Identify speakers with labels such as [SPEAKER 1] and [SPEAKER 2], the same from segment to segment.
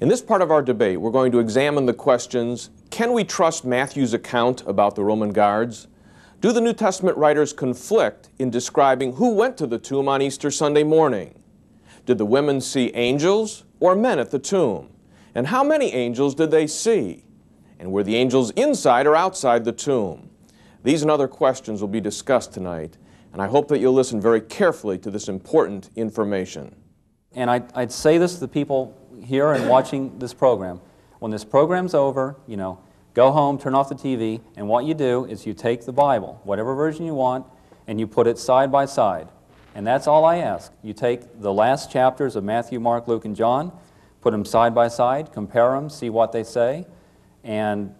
[SPEAKER 1] In this part of our debate, we're going to examine the questions Can we trust Matthew's account about the Roman guards? Do the New Testament writers conflict in describing who went to the tomb on Easter Sunday morning? Did the women see angels or men at the tomb? And how many angels did they see? And were the angels inside or outside the tomb? These and other questions will be discussed tonight, and I hope that you'll listen very carefully to this important information.
[SPEAKER 2] And I'd, I'd say this to the people here and watching this program. When this program's over, you know, go home, turn off the TV, and what you do is you take the Bible, whatever version you want, and you put it side by side. And that's all I ask. You take the last chapters of Matthew, Mark, Luke, and John, put them side by side, compare them, see what they say, and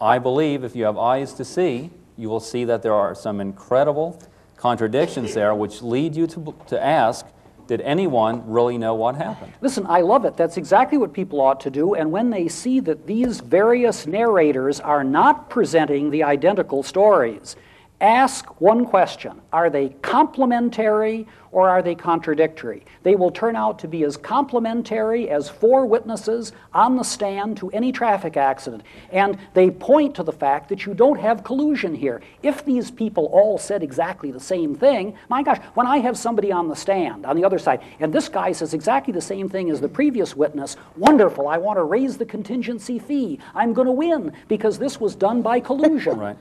[SPEAKER 2] I believe if you have eyes to see, you will see that there are some incredible contradictions there which lead you to, to ask, did anyone really know what happened?
[SPEAKER 3] Listen, I love it. That's exactly what people ought to do. And when they see that these various narrators are not presenting the identical stories, ask one question Are they complementary or are they contradictory? They will turn out to be as complementary as four witnesses on the stand to any traffic accident. And they point to the fact that you don't have collusion here. If these people all said exactly the same thing, my gosh, when I have somebody on the stand on the other side, and this guy says exactly the same thing as the previous witness, wonderful, I want to raise the contingency fee. I'm going to win because this was done by collusion.
[SPEAKER 2] Right.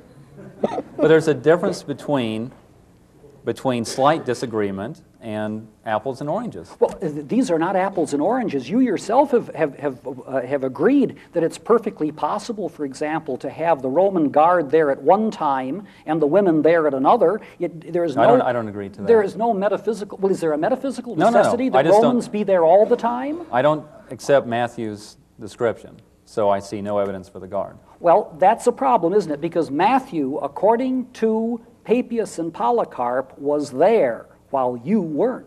[SPEAKER 2] But there's a difference between between slight disagreement and apples and oranges.
[SPEAKER 3] Well, these are not apples and oranges. You yourself have, have, have, uh, have agreed that it's perfectly possible, for example, to have the Roman guard there at one time and the women there at another. It, there is
[SPEAKER 2] I
[SPEAKER 3] no,
[SPEAKER 2] don't- I don't agree to that.
[SPEAKER 3] There is no metaphysical, well, is there a metaphysical
[SPEAKER 2] No, no, no.
[SPEAKER 3] necessity
[SPEAKER 2] I
[SPEAKER 3] that Romans be there all the time?
[SPEAKER 2] I don't accept Matthew's description, so I see no evidence for the guard.
[SPEAKER 3] Well, that's a problem, isn't it? Because Matthew, according to Papias and Polycarp, was there while you weren't.